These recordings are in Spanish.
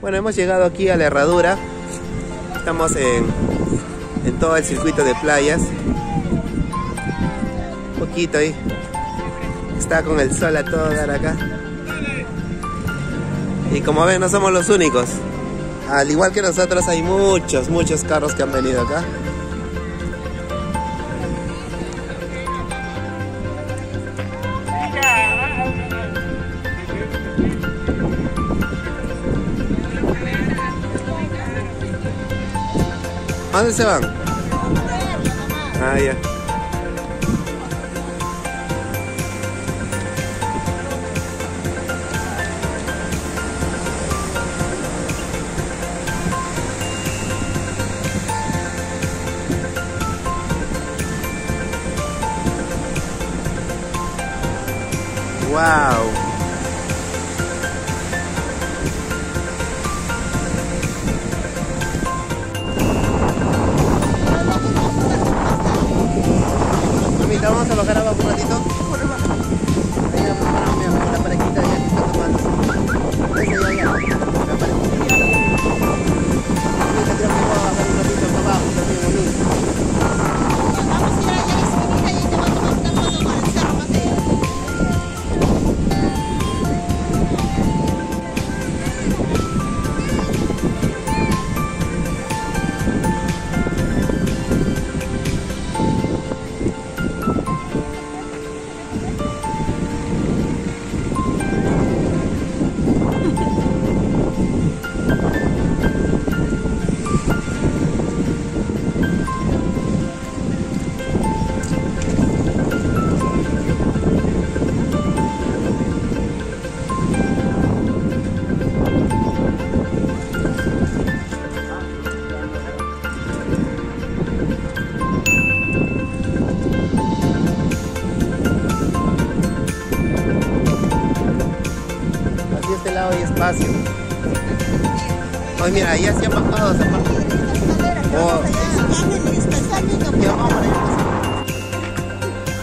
Bueno, hemos llegado aquí a la herradura. Estamos en, en todo el circuito de playas. Un poquito ahí. Está con el sol a todo dar acá. Y como ven, no somos los únicos. Al igual que nosotros, hay muchos, muchos carros que han venido acá. ¿A dónde se van? Ah, ya. Wow. Bajar abajo un ratito. Espacio. Ay, mira, ya se esa parte. Para allá.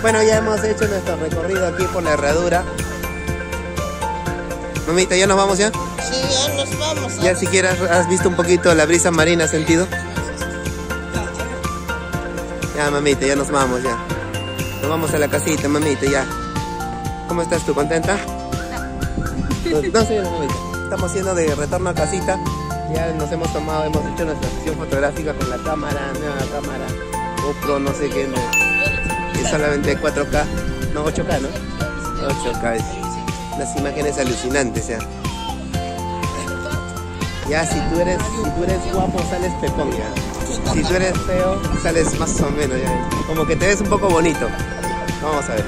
Bueno, ya hemos hecho nuestro recorrido aquí por la herradura. Mamita, ¿ya nos vamos ya? Sí, ya nos vamos. Ya siquiera has visto un poquito la brisa marina, ¿has sentido? Ya, mamita, ya nos vamos, ya. Nos vamos a la casita, mamita, ya. ¿Cómo estás tú? ¿Contenta? No, no mamita. Estamos haciendo de retorno a casita. Ya nos hemos tomado, hemos hecho nuestra sesión fotográfica con la cámara, nueva cámara, GoPro, no sé qué. no. Es solamente 4K, no 8K, ¿no? 8K, es. Las imágenes alucinantes, ya. Ya, si tú eres, si tú eres guapo, sales pepón, ya. Si tú eres feo, sales más o menos, ya. Como que te ves un poco bonito. Vamos a ver.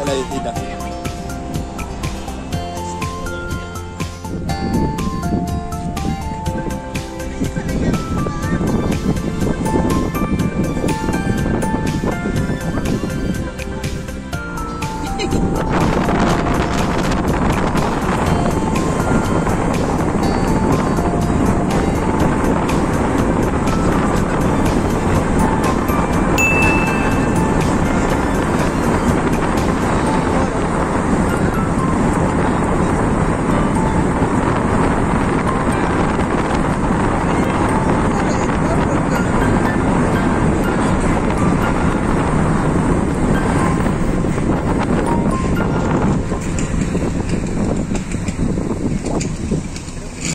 Hola, visita.